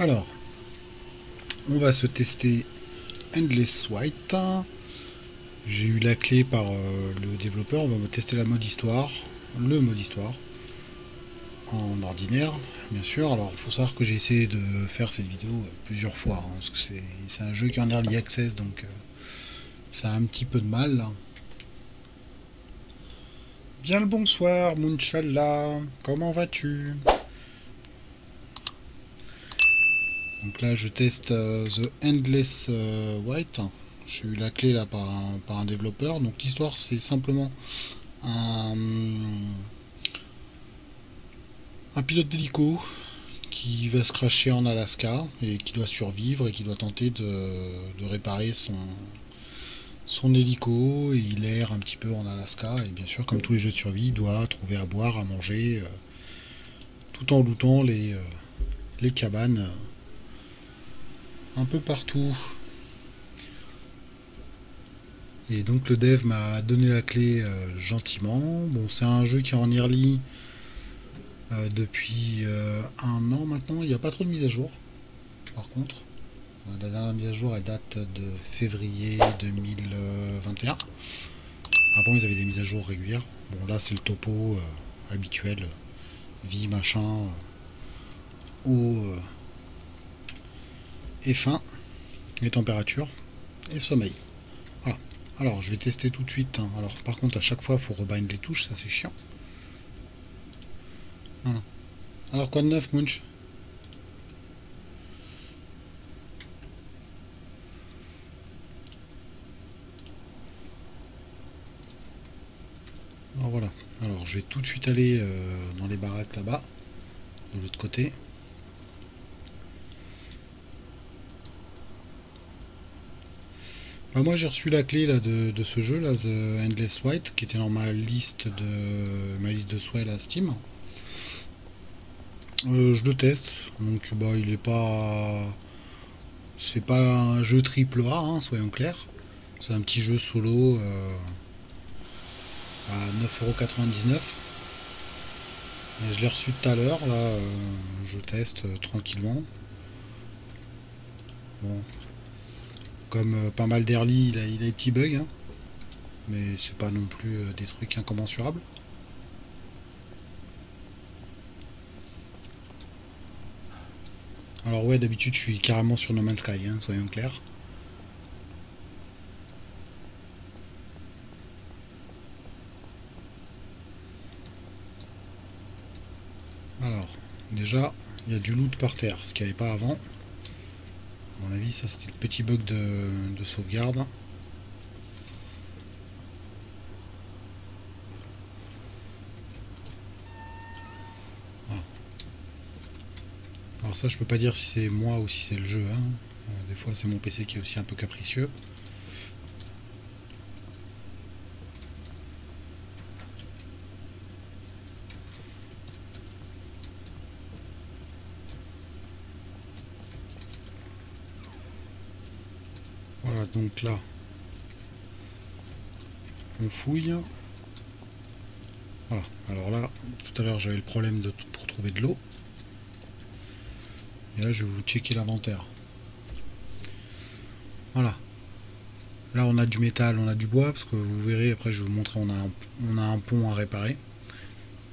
Alors, on va se tester Endless White. J'ai eu la clé par euh, le développeur. On va tester la mode histoire, le mode histoire, en ordinaire, bien sûr. Alors, il faut savoir que j'ai essayé de faire cette vidéo plusieurs fois, hein, parce que c'est un jeu qui est en early access, donc euh, ça a un petit peu de mal. Bien le bonsoir, Munchallah. Comment vas-tu? Donc là, je teste euh, The Endless euh, White. J'ai eu la clé là par un, développeur. Donc l'histoire, c'est simplement un, pilote d'hélico qui va se cracher en Alaska et qui doit survivre et qui doit tenter de, réparer son, hélico. Il erre un petit peu en Alaska et bien sûr, comme tous les jeux de survie, il doit trouver à boire, à manger, euh, tout en lootant les cabanes un peu partout. Et donc le dev m'a donné la clé euh, gentiment. Bon, c'est un jeu qui est en early euh, depuis euh, un an maintenant. Il n'y a pas trop de mise à jour. Par contre, la dernière mise à jour elle date de février 2021. Avant, ils avaient des mises à jour régulières. Bon, là, c'est le topo habituel, vie, machin, eau et faim, et température, et sommeil. Voilà. Alors, je vais tester tout de suite. Hein. Alors, par contre, à chaque fois, il faut rebind les touches, ça c'est chiant. Voilà. Alors, quoi de neuf, Munch? Alors voilà. Alors, je vais tout de suite aller euh, dans les baraques là-bas, de l'autre côté. Bah, moi j'ai reçu la clé là, de, ce jeu, là, The Endless White, qui était dans ma liste de ma liste de souhaits à Steam. Euh, je le teste, donc bah il est pas. C'est pas un jeu triple A, hein, soyons clairs. C'est un petit jeu solo euh, à 9,99€. Je l'ai reçu tout à l'heure, là, euh, je teste tranquillement. Bon, comme euh, pas mal d'early, il a, des petits bugs. Hein. Mais c'est pas non plus euh, des trucs incommensurables. Alors ouais, d'habitude je suis carrément sur No Man's Sky, hein, soyons clairs. Alors, déjà, il y a du loot par terre, ce qu'il n'y avait pas avant mon avis, ça c'était le petit bug de, sauvegarde. Alors ça, je peux pas dire si c'est moi ou si c'est le jeu. Hein. Euh, des fois, c'est mon PC qui est aussi un peu capricieux. Donc là, on fouille. Voilà, alors là, tout à l'heure j'avais le problème de, pour trouver de l'eau. Et là, je vais vous checker l'inventaire. Voilà. Là, on a du métal, on a du bois, parce que vous verrez, après je vais vous montrer, on a un, on a un pont à réparer.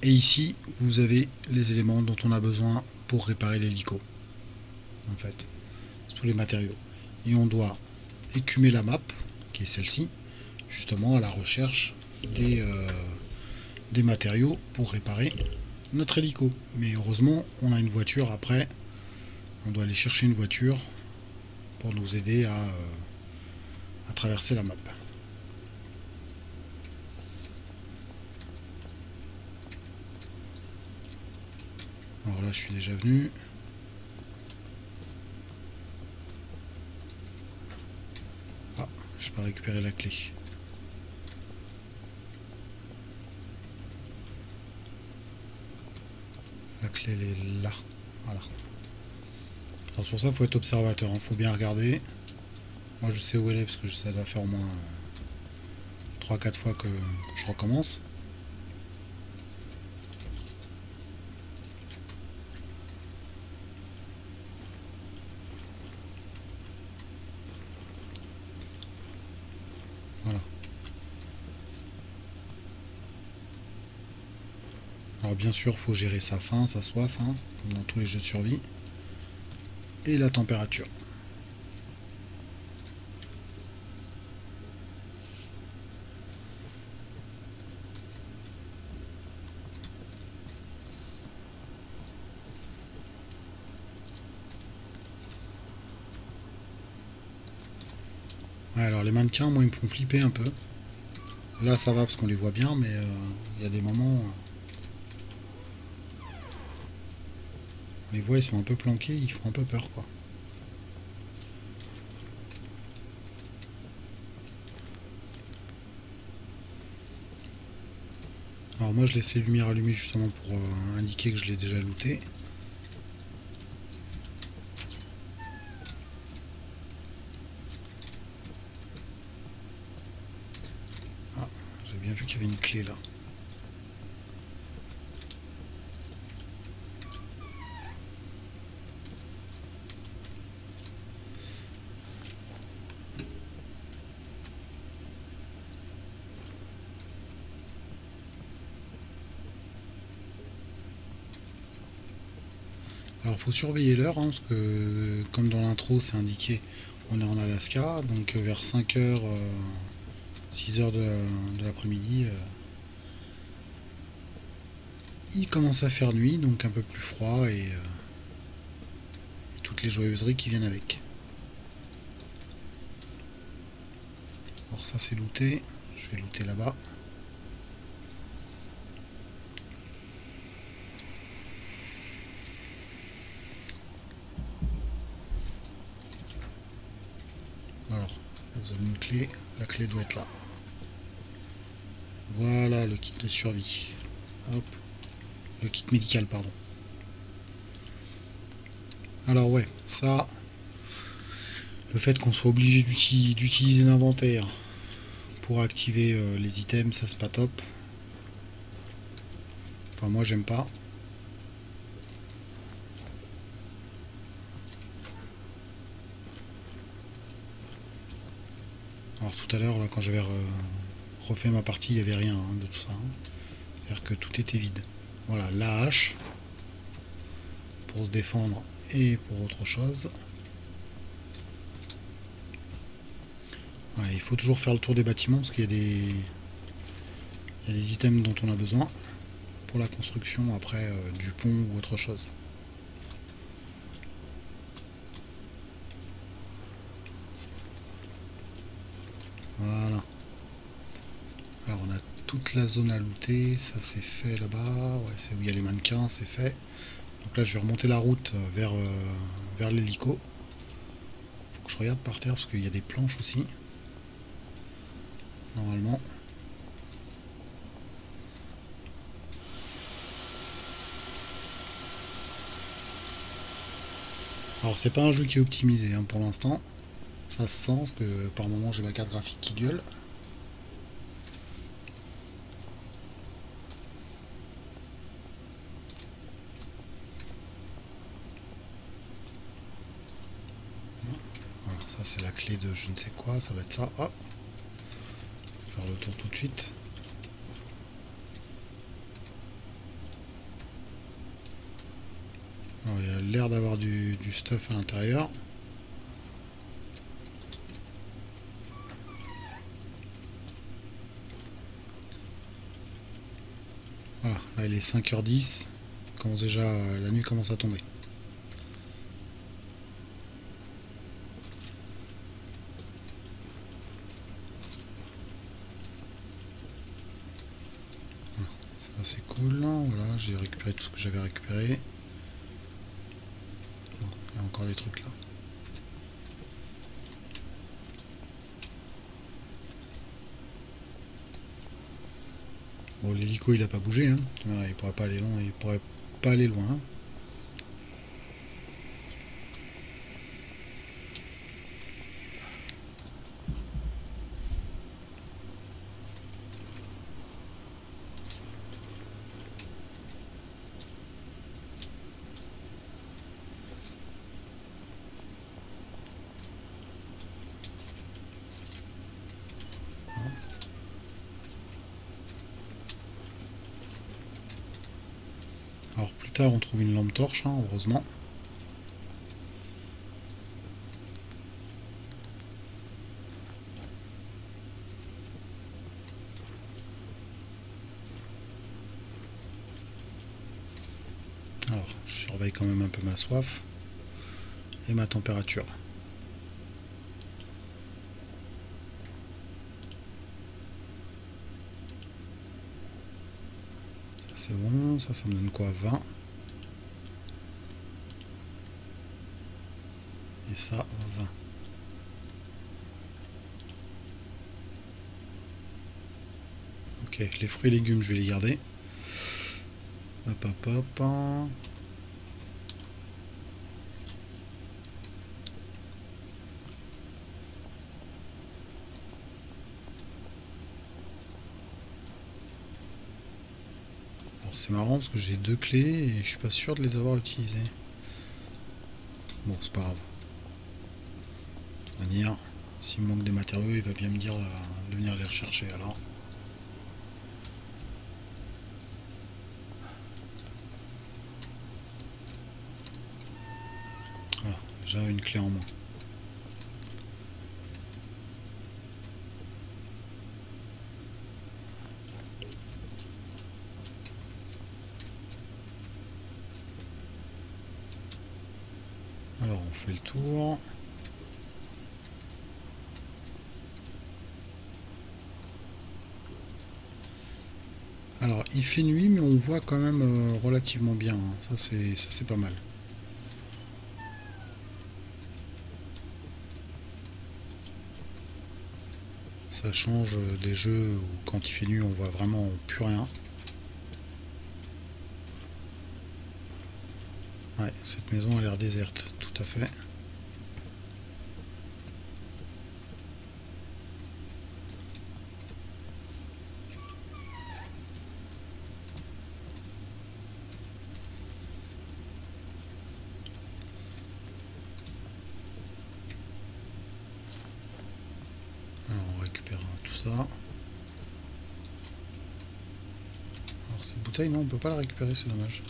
Et ici, vous avez les éléments dont on a besoin pour réparer l'hélico. En fait, tous les matériaux. Et on doit écumer la map, qui est celle-ci, justement à la recherche des, euh, des matériaux pour réparer notre hélico. Mais heureusement, on a une voiture après. On doit aller chercher une voiture pour nous aider à, euh, à traverser la map. Alors là, je suis déjà venu. Je peux récupérer la clé. La clé elle est là. Voilà. Alors c'est pour ça qu'il faut être observateur, il hein. faut bien regarder. Moi je sais où elle est parce que ça doit faire au moins 3-4 euh, fois que, que je recommence. Voilà. Bien sûr, il faut gérer sa faim, sa soif, hein, comme dans tous les jeux de survie. Et la température. alors les mannequins, moi, ils me font flipper un peu. Là, ça va parce qu'on les voit bien, mais euh, il y a des moments... Euh, on les voit, ils sont un peu planqués, ils font un peu peur, quoi. Alors moi, je laisse les lumières allumées justement pour euh, indiquer que je l'ai déjà looté. vu qu'il y avait une clé là. Alors faut surveiller l'heure, hein, parce que comme dans l'intro c'est indiqué, on est en Alaska, donc vers 5 heures... 6 heures de l'après-midi, euh, il commence à faire nuit, donc un peu plus froid et, euh, et toutes les joyeuseries qui viennent avec. Alors ça c'est looté, je vais looter là-bas. Alors, vous avez une doit être là. Voilà le kit de survie. Hop. Le kit médical, pardon. Alors ouais, ça, le fait qu'on soit obligé d'utiliser l'inventaire pour activer euh, les items, ça c'est pas top. Enfin moi j'aime pas. Tout à l'heure, quand j'avais refait ma partie, il n'y avait rien hein, de tout ça. Hein. C'est-à-dire que tout était vide. Voilà, la hache pour se défendre et pour autre chose. il faut toujours faire le tour des bâtiments parce qu'il y a des items dont on a besoin pour la construction après euh, du pont ou autre chose. Voilà. Alors on a toute la zone à looter, ça c'est fait là-bas, ouais, c'est où il y a les mannequins, c'est fait. Donc là je vais remonter la route euh, vers, euh, vers. Faut que je regarde par terre parce qu'il y a des planches aussi. Normalement. Alors c'est pas un jeu qui est optimisé hein, pour l'instant. Ça se sent parce que par moment j'ai ma carte graphique qui gueule. ça c'est la clé de je ne sais quoi, ça va être ça. Faire le tour tout de suite. Alors, il y a l'air d'avoir du stuff à l'intérieur. Voilà, il est 5h10. Commence déjà, la nuit commence à tomber. Voilà, j'ai récupéré tout ce que j'avais récupéré. il y a encore des trucs là. Il a pas bougé, hein. il pourrait pas aller loin, il pourrait pas aller loin. Hein. tard, on trouve une lampe torche, hein, heureusement. Alors, je surveille quand même un peu ma soif et ma température. Ça, ça me donne quoi 20. Et ça, 20. Ok, les fruits et légumes, je vais les garder. Hop, hop, hop. C'est marrant parce que j'ai deux clés et je suis pas sûr de les avoir utilisées. Bon, c'est pas grave. De toute manière, s'il manque des matériaux, il va bien me dire euh, de venir les rechercher alors. Voilà, déjà une clé en moins. Alors on fait le tour. Alors il fait nuit mais on voit quand même euh, relativement bien. Hein. Ça c'est ça c'est pas mal. Ça change des jeux où quand il fait nuit on voit vraiment plus rien. Ouais, cette maison a l'air déserte, tout à fait. Alors on récupère tout ça. Alors cette bouteille, non, on peut pas la récupérer, c'est dommage.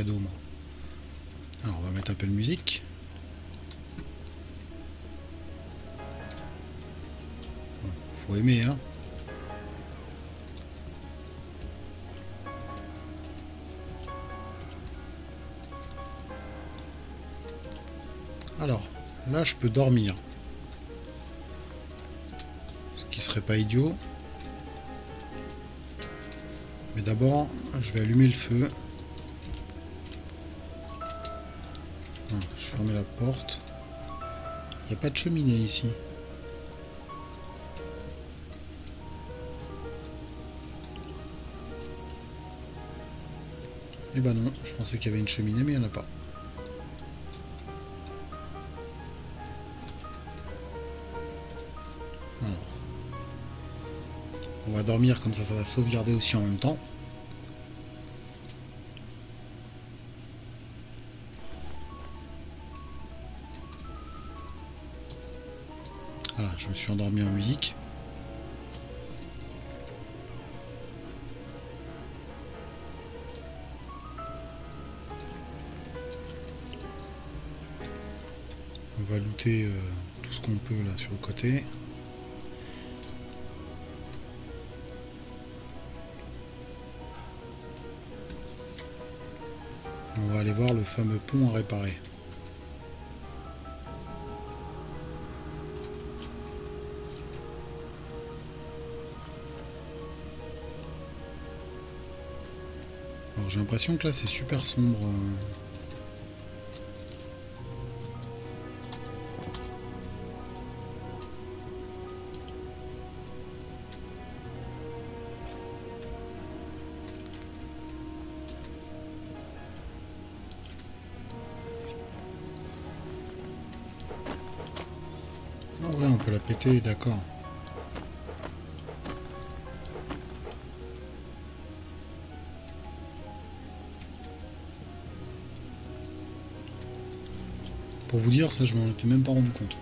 Dos, moi. Alors, on va mettre un peu de musique. faut aimer, hein. Alors, là, je peux dormir. Ce qui serait pas idiot. Mais d'abord, je vais allumer le feu. Je ferme la porte. Il n'y a pas de cheminée ici. Eh ben non, je pensais qu'il y avait une cheminée, mais il n'y en a pas. Alors. On va dormir comme ça, ça va sauvegarder aussi en même temps. Je me suis endormi en musique. On va looter euh, tout ce qu'on peut là sur le côté. On va aller voir le fameux pont à réparer. J'ai l'impression que là c'est super sombre. Ah ouais, on peut la péter, d'accord. Pour vous dire, ça je m'en étais même pas rendu compte.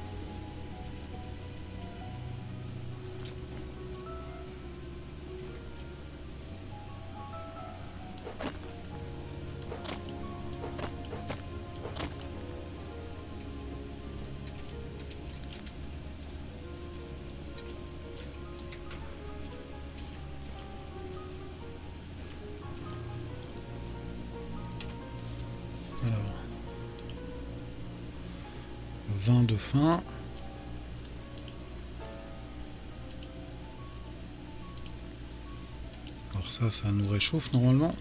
Ça, nous réchauffe normalement.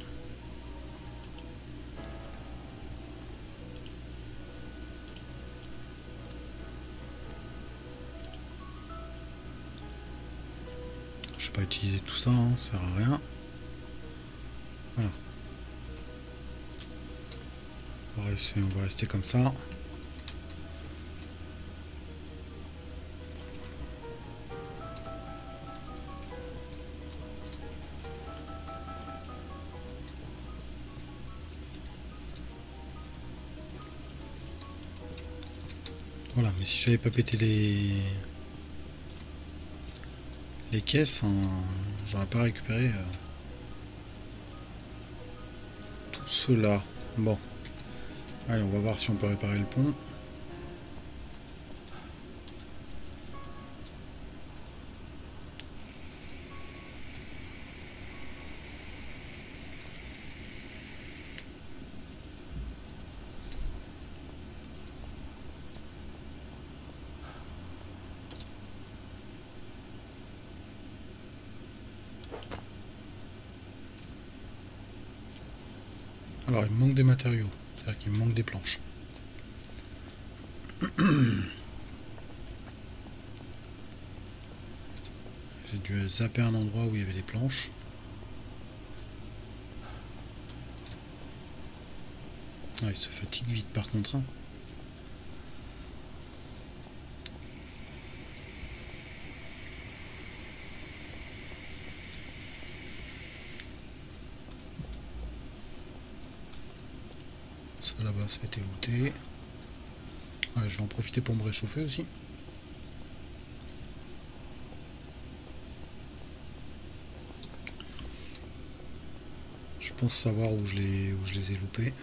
Je vais pas utiliser tout ça, hein, ça sert à rien. Voilà. On va, on va rester comme ça. Mais si j'avais pas pété les les caisses, hein, j'aurais pas récupéré euh, tout cela. Bon. Allez, on va voir si on peut réparer le pont. Alors, il me manque des matériaux. C'est-à-dire qu'il me manque des planches. Zapper un endroit où il y avait des planches. Ah, il se fatigue vite par contre. hein. Ça là-bas, ça a été looté. Je vais en profiter pour me réchauffer aussi. Pense savoir où je les, où je les ai loupés.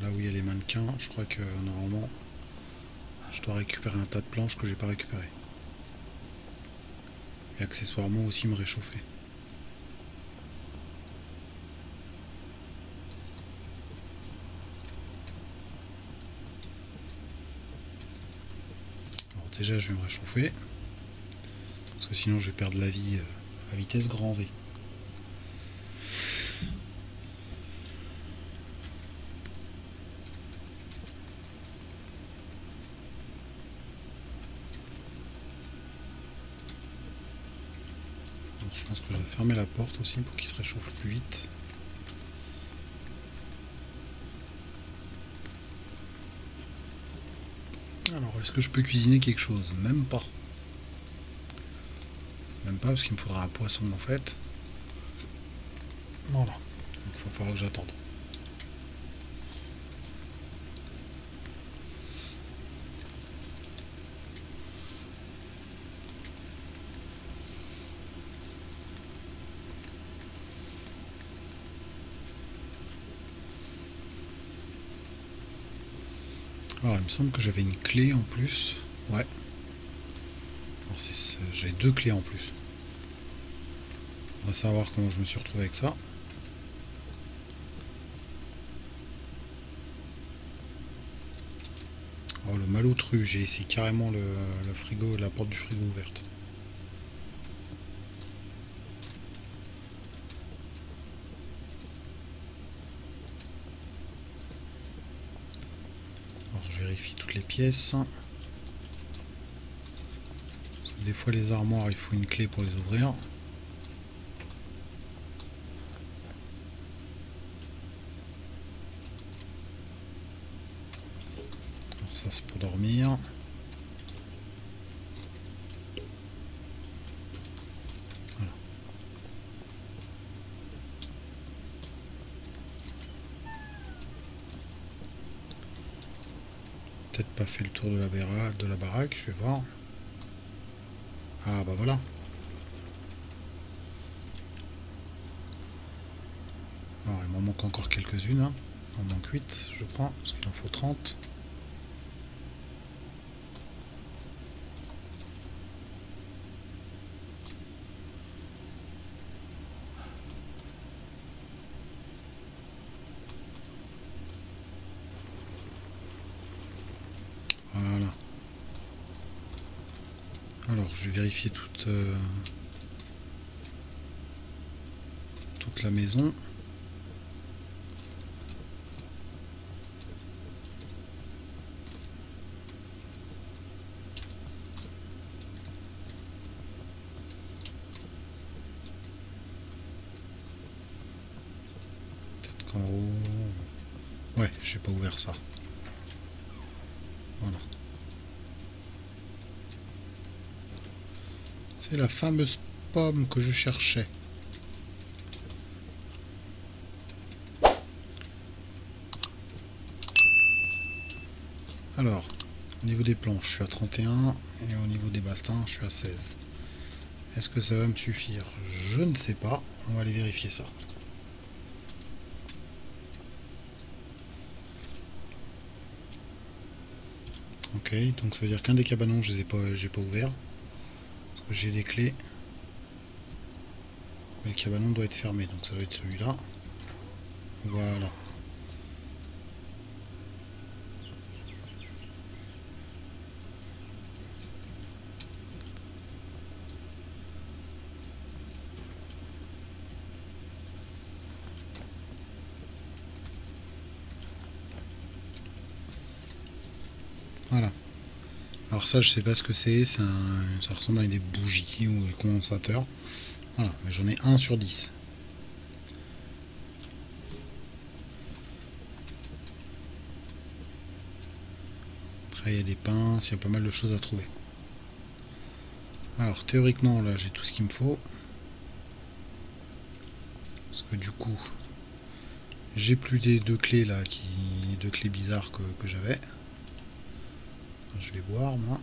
Là où il y a les mannequins, je crois que normalement je dois récupérer un tas de planches que j'ai pas récupéré. Et accessoirement aussi me réchauffer. Alors déjà je vais me réchauffer. Parce que sinon je vais perdre la vie euh, à vitesse grand V. je pense que je vais fermer la porte aussi pour qu'il se réchauffe plus vite. Alors, est-ce que je peux cuisiner quelque chose? Même pas. Même pas parce qu'il me faudra un poisson en fait. Voilà. Il va falloir que j'attende. Alors, il me semble que j'avais une clé en plus. Ouais. J'ai deux clés en plus. On va savoir comment je me suis retrouvé avec ça. Oh, le malotru, j'ai laissé carrément le frigo, la porte du frigo ouverte. les pièces. Des fois les armoires, il faut une clé pour les ouvrir. Peut-être pas fait le tour de la, de la baraque, je vais voir. Ah bah voilà. Alors il m'en manque encore quelques-unes. Hein. Il m'en manque 8 je crois, parce qu'il en faut 30. je vais vérifier toute, euh, toute la maison. Peut-être qu'en haut... Ouais, j'ai pas ouvert ça. Voilà. C'est la fameuse pomme que je cherchais. Alors, au niveau des planches, je suis à 31 et au niveau des bastins, je suis à 16. Est-ce que ça va me suffire? Je ne sais pas. On va aller vérifier ça. Ok, donc ça veut dire qu'un des cabanons, je n'ai pas, pas ouvert j'ai des clés. Mais le cabanon doit être fermé, donc ça doit être celui-là. Voilà. Alors ça, je sais pas ce que c'est. Ça ressemble à des bougies ou des condensateurs. Voilà, mais j'en ai un sur 10. Après, il y a des pinces, il y a pas mal de choses à trouver. Alors, théoriquement, là, j'ai tout ce qu'il me faut. Parce que du coup, j'ai plus des deux clés là, qui, les deux clés bizarres que j'avais. Je vais boire, moi.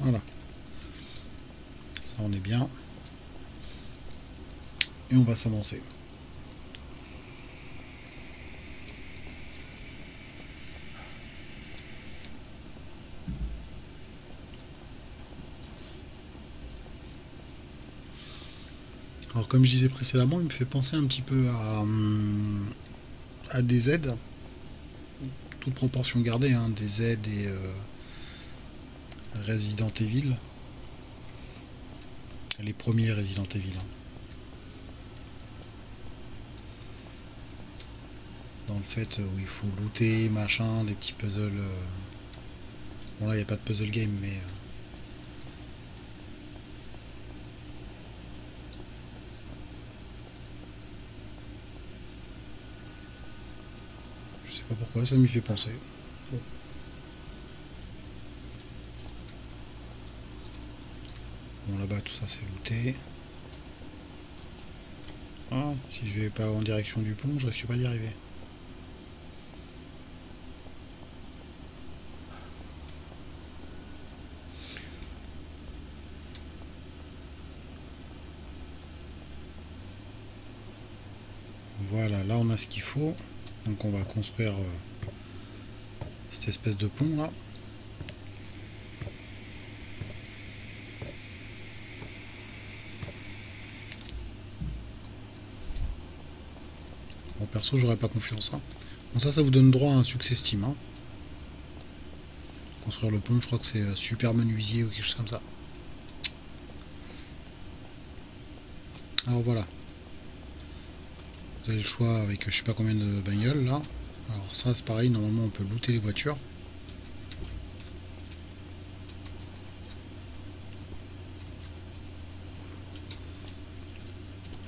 Voilà. Ça, on est bien. Et on va s'avancer. Alors comme je disais précédemment, il me fait penser un petit peu à, hum, à des aides, toute proportion gardée, hein, des aides et euh, Resident Evil. Les premiers Resident Evil. Hein. Dans le fait où il faut looter, machin, des petits puzzles. Euh. Bon là il n'y a pas de puzzle game mais... Euh, pourquoi, ça m'y fait penser. Bon, là-bas, tout ça, c'est looté. Ah. Si je vais pas en direction du pont, je risque pas d'y arriver. Voilà, là on a ce qu'il faut. Donc on va construire euh, cette espèce de pont là. Bon perso j'aurais pas confiance. Hein. Bon ça ça vous donne droit à un succès Steam. Hein. Construire le pont, je crois que c'est euh, super menuisier ou quelque chose comme ça. Alors voilà. Vous avez le choix avec je sais pas combien de bagnoles là. Alors ça c'est pareil, normalement on peut looter les voitures.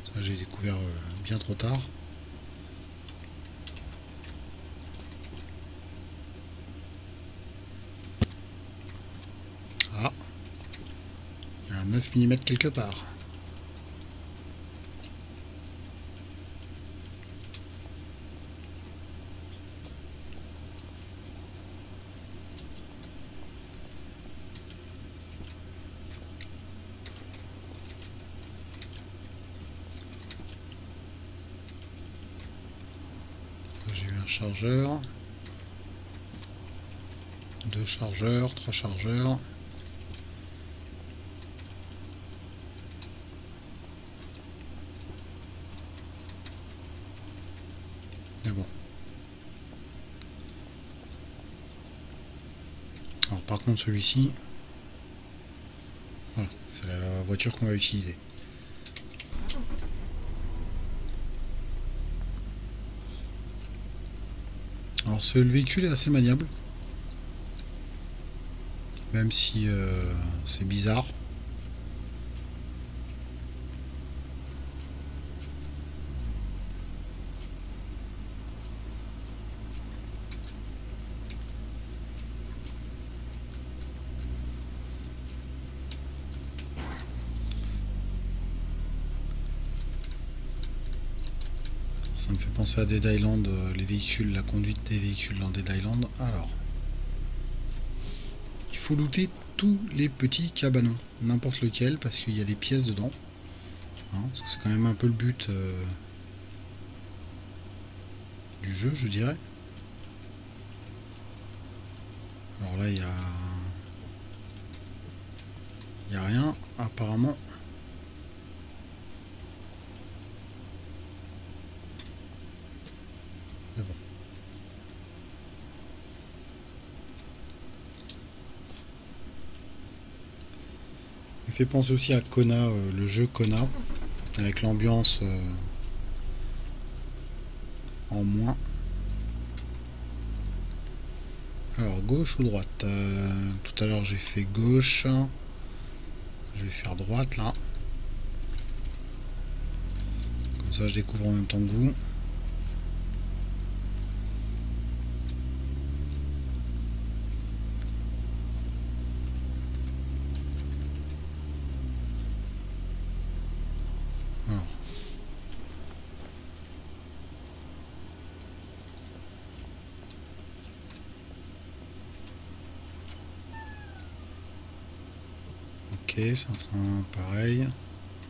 Ça j'ai découvert euh, bien trop tard. Ah. Il y a un 9 mm quelque part. J'ai Deux chargeurs, trois chargeurs. Mais bon. Alors par contre celui-ci, voilà, c'est la voiture qu'on va utiliser. Alors ce véhicule est assez maniable. Même si euh, c'est bizarre. Ça me fait penser à Dead les véhicules, la conduite des véhicules dans Dead Island. Alors, il faut looter tous les petits cabanons, n'importe lequel, parce qu'il y a des pièces dedans. Hein, c'est quand même un peu le but euh, du jeu, je dirais. Alors là, il y a... Il n'y a rien, apparemment. Penser aussi à Kona, euh, le jeu Kona, avec l'ambiance euh, en moins. Alors gauche ou droite Euh, Tout à l'heure j'ai fait gauche. Je vais faire droite là. Comme ça je découvre en même temps que vous. Alors. Ok, c'est en train pareil.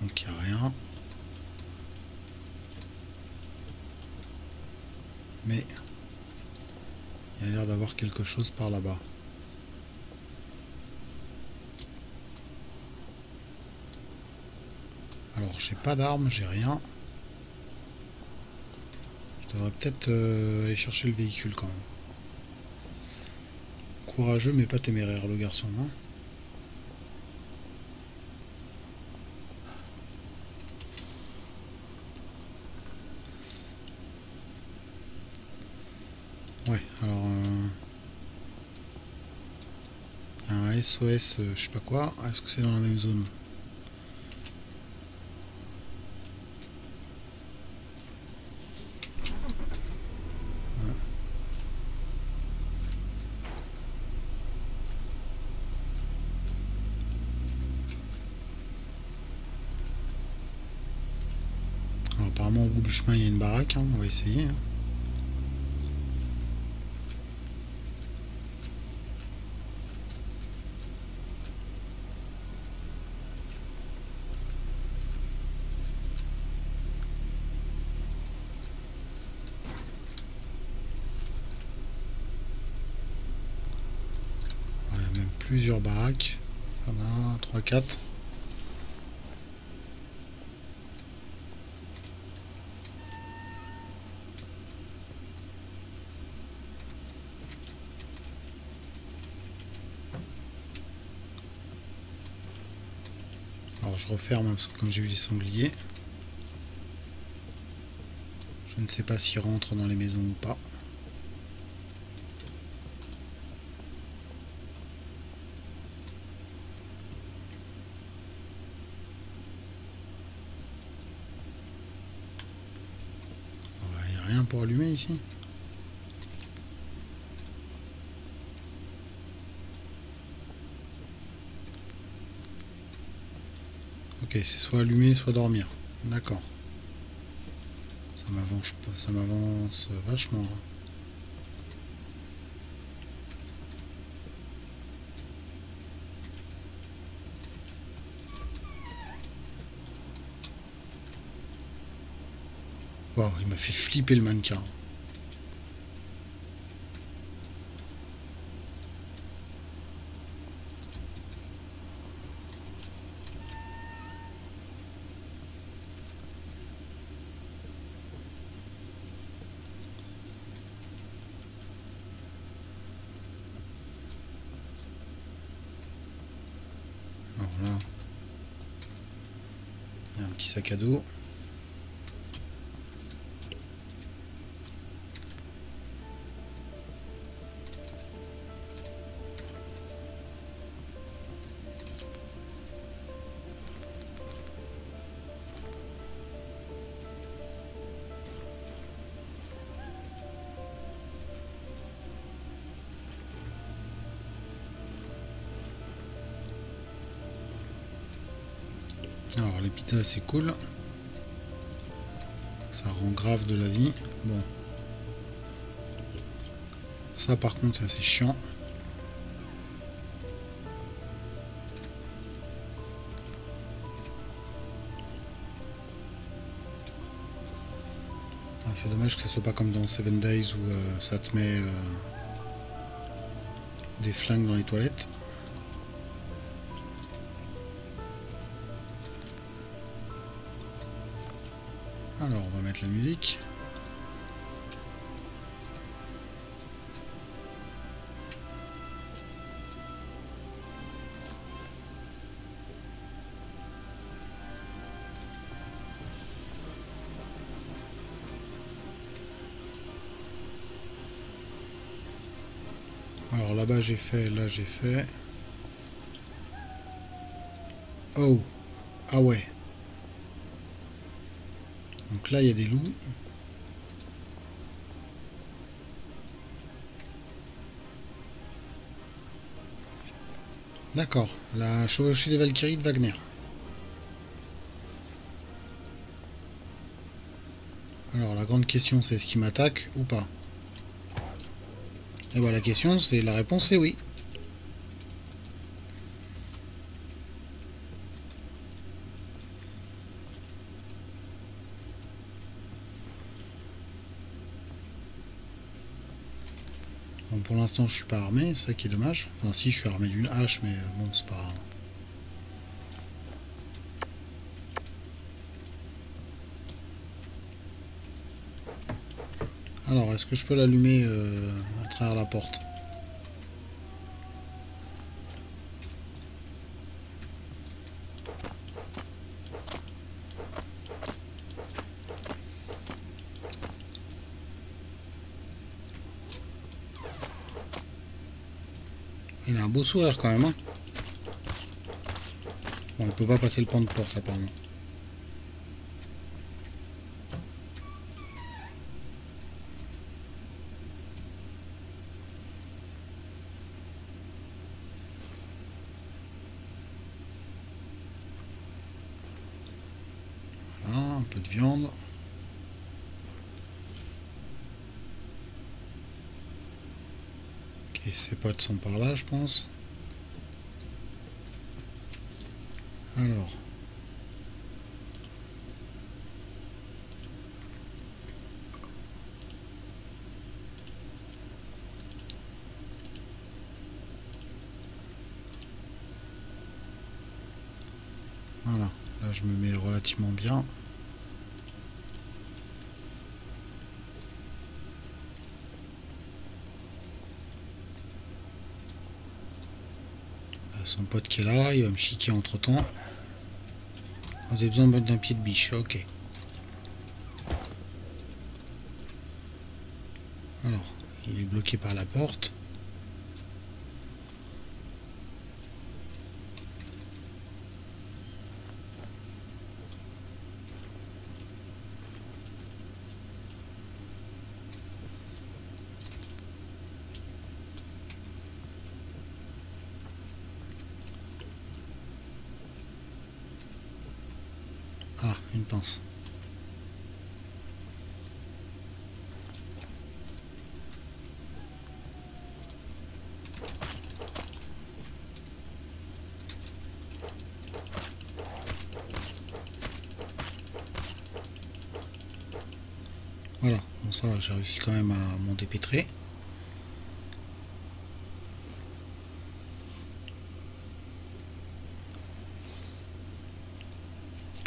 Donc il n'y a rien. Mais il y a l'air d'avoir quelque chose par là-bas. Alors j'ai pas d'armes, j'ai rien. Je devrais peut-être euh, aller chercher le véhicule quand même. Courageux mais pas téméraire le garçon. Hein Ouais, alors... euh, il y a un SOS, euh, je sais pas quoi. Est-ce que c'est dans la même zone Alors, apparemment au bout du chemin il y a une baraque, hein, on va essayer. hein. baraques. Voilà, 3, 4. Alors je referme hein, parce que comme j'ai vu les sangliers, je ne sais pas s'ils rentrent dans les maisons ou pas. Ok, c'est soit allumer, soit dormir. D'accord. Ça m'avance ça m'avance vachement. Wow, il m'a fait flipper le mannequin. Sac pizzas c'est cool. Ça rend grave de la vie. Bon. Ça par contre c'est assez chiant. Ah, c'est dommage que ce soit pas comme dans Seven Days où euh, ça te met euh, des flingues dans les toilettes. Alors, on va mettre la musique. Alors là-bas j'ai fait, là j'ai fait. Oh Ah ouais là, il y a des loups. D'accord, la chevauchée des Valkyries de Wagner. Alors la grande question c'est est-ce qu'il m'attaque ou pas? Et voilà la question c'est la réponse c'est oui. pour je suis pas armé, ça qui est dommage. Enfin, si, je suis armé d'une hache, mais euh, bon, c'est pas... Alors, est-ce que je peux l'allumer euh, à travers la porte? Beau sourire quand même. Hein. Bon, il peut pas passer le point de porte apparemment. Voilà, un peu de viande. Et ses potes sont par là, je pense. Alors. qui est là, il va me chiquer entre temps. Vous avez besoin d'un pied de biche, ok. Alors, il est bloqué par la porte. J'ai réussi quand même à m'en dépêtrer.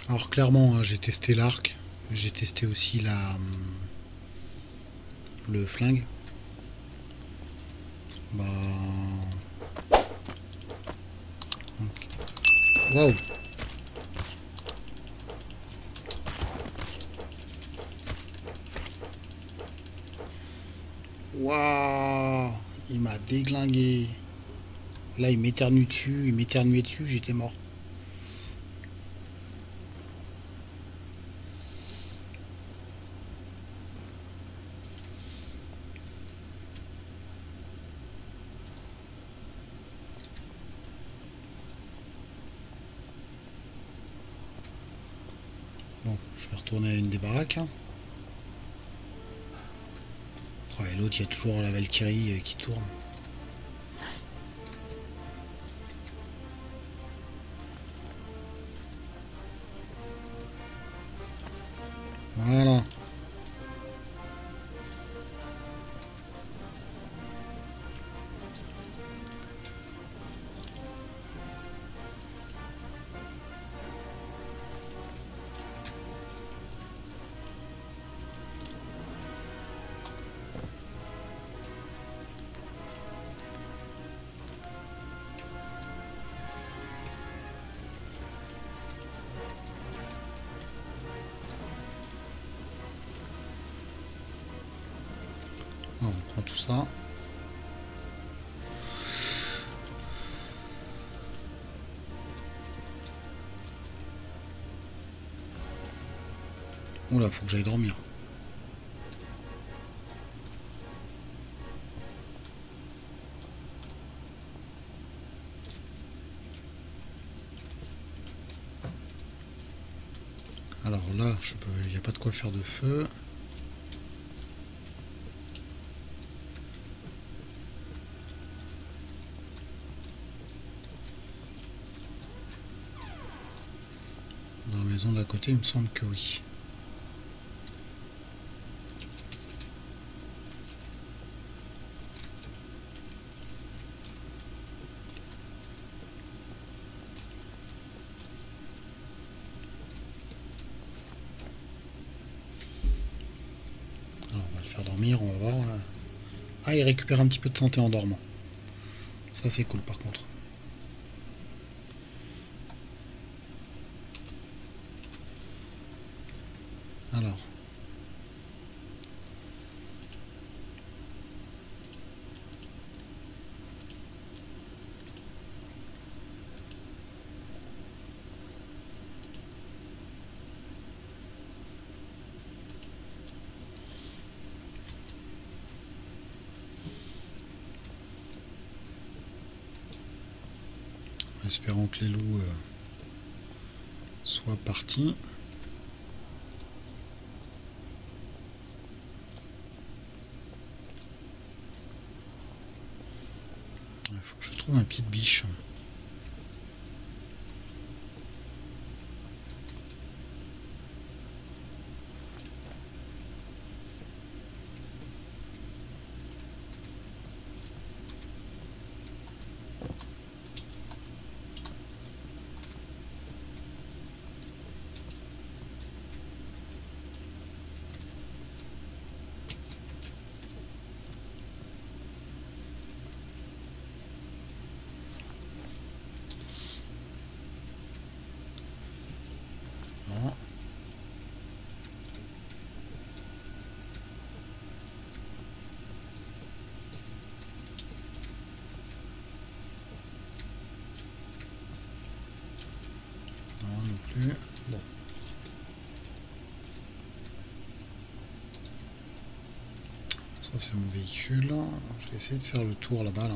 Alors clairement, hein, j'ai testé l'arc, j'ai testé aussi la hum, le flingue. Bah waouh Il m'a déglingué. Là, il m'éternue dessus, il m'éternuait dessus, j'étais mort. Bon, je vais retourner à une des baraques. hein. L'autre, il y a toujours la Valkyrie euh, qui tourne. Oula, faut que j'aille dormir. Alors là, je peux, il n'y a pas de quoi faire de feu. Dans la maison d'à côté, il me semble que oui. Alors on va le faire dormir, on va voir. euh. Ah, il un petit peu de santé en dormant. Ça c'est cool par contre. C'est mon véhicule. Je vais essayer de faire le tour là-bas là.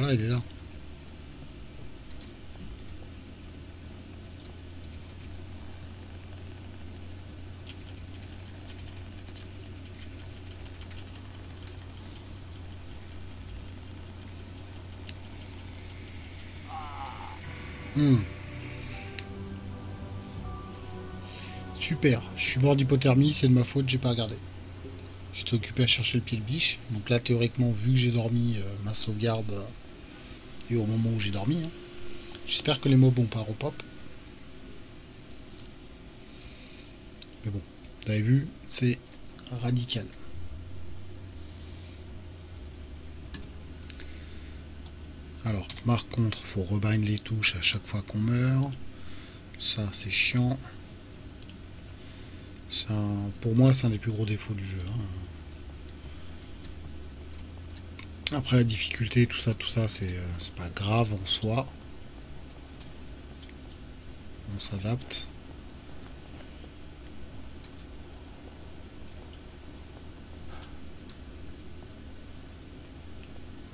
Voilà, il est là. Hmm. Super, je suis mort d'hypothermie, c'est de ma faute, j'ai pas regardé. J'étais occupé à chercher le pied de biche. Donc là, théoriquement, vu que j'ai dormi, euh, ma sauvegarde au moment où j'ai dormi. hein. J'espère que les mobs ont pas repop. Mais bon, vous avez vu, c'est radical. Alors, par contre, faut rebind les touches à chaque fois qu'on meurt. Ça, c'est chiant. Ça, pour moi, c'est un des plus gros défauts du jeu. hein. Après la difficulté, tout ça, tout ça, c'est euh, c'est pas grave en soi. On s'adapte.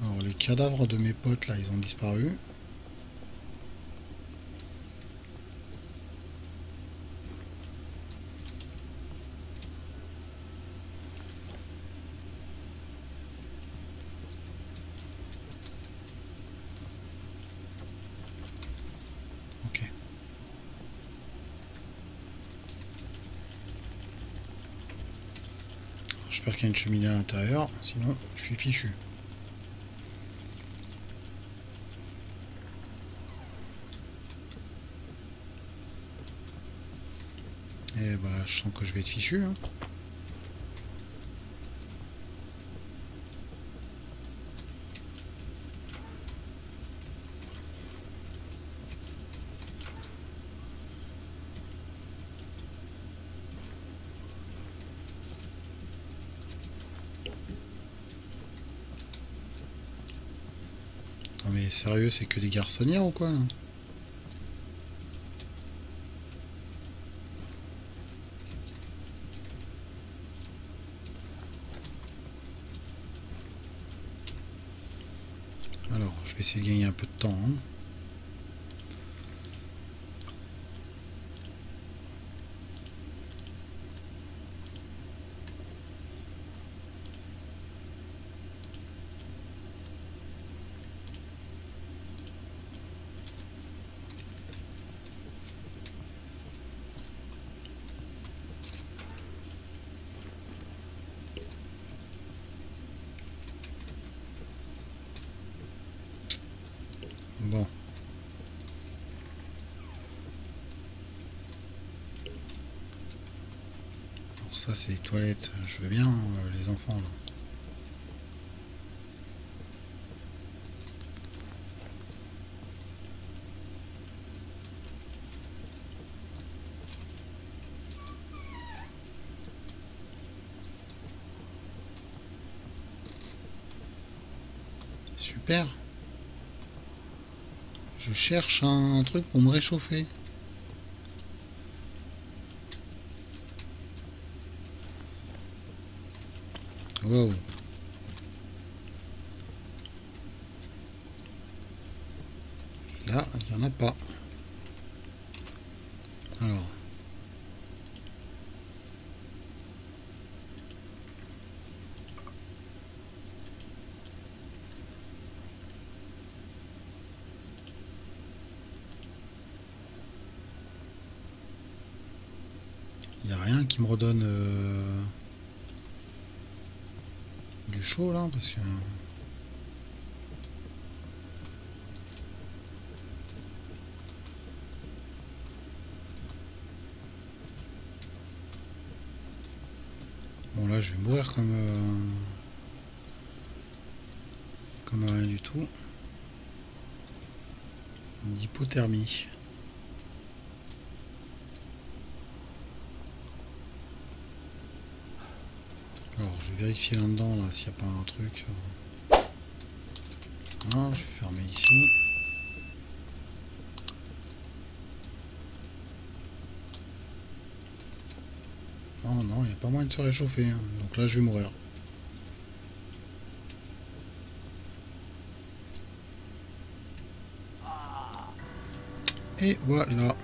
Alors les cadavres de mes potes là, ils ont disparu. Ok. J'espère qu'il y a une cheminée à l'intérieur, sinon je suis fichu. Et bah je sens que je vais être fichu. hein. Non mais sérieux, c'est que des garçonnières ou quoi là Alors, je vais essayer de gagner un peu de temps. hein. Bon. Alors ça c'est les toilettes, je veux bien euh, les enfants là. Super. Je cherche un truc pour me réchauffer. Wow. Et là, il n'y en a pas. Alors. Il n'y a rien qui me redonne euh, là parce que Bon là là, je vais mourir comme... Euh, comme rien du tout. D'hypothermie. Alors, je vais vérifier là-dedans, là, s'il n'y a pas un truc. Euh. Voilà, je vais fermer ici. Non, non, il n'y a pas moyen de se réchauffer. Hein. Donc là, je vais mourir. Et voilà.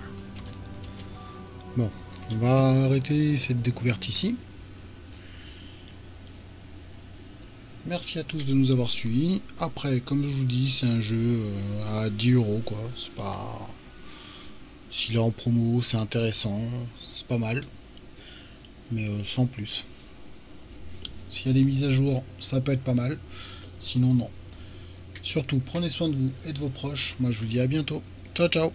Bon, on va arrêter cette découverte ici. Merci à tous de nous avoir suivis. Après, comme je vous dis, c'est un jeu euh, à 10 euros, quoi. C'est pas... S'il est en promo, c'est intéressant. C'est pas mal. Mais euh, sans plus. S'il y a des mises à jour, ça peut être pas mal. Sinon, non. Surtout, prenez soin de vous et de vos proches. Moi, je vous dis à bientôt. Ciao, ciao